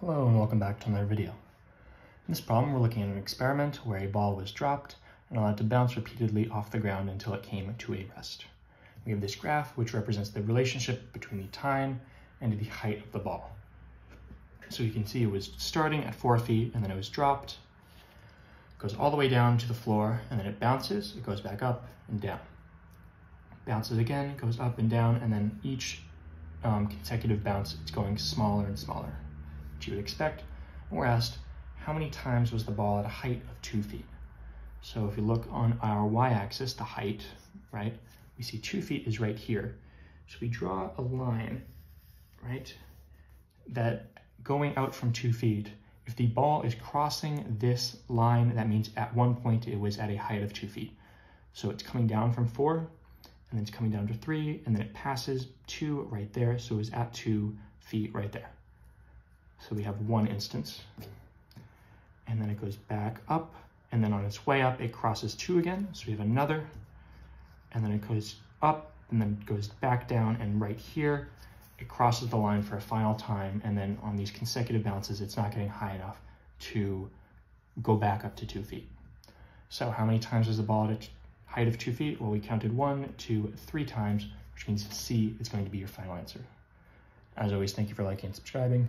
Hello and welcome back to another video. In this problem, we're looking at an experiment where a ball was dropped and allowed to bounce repeatedly off the ground until it came to a rest. We have this graph which represents the relationship between the time and the height of the ball. So you can see it was starting at four feet and then it was dropped, goes all the way down to the floor and then it bounces, it goes back up and down. Bounces again, goes up and down, and then each um, consecutive bounce, it's going smaller and smaller which you would expect. And we're asked, how many times was the ball at a height of two feet? So if you look on our y-axis, the height, right, we see two feet is right here. So we draw a line, right, that going out from two feet, if the ball is crossing this line, that means at one point it was at a height of two feet. So it's coming down from four, and then it's coming down to three, and then it passes two right there, so it was at two feet right there. So we have one instance. And then it goes back up. And then on its way up, it crosses two again. So we have another. And then it goes up and then goes back down. And right here, it crosses the line for a final time. And then on these consecutive bounces, it's not getting high enough to go back up to two feet. So how many times was the ball at a height of two feet? Well, we counted one, two, three times, which means C is going to be your final answer. As always, thank you for liking and subscribing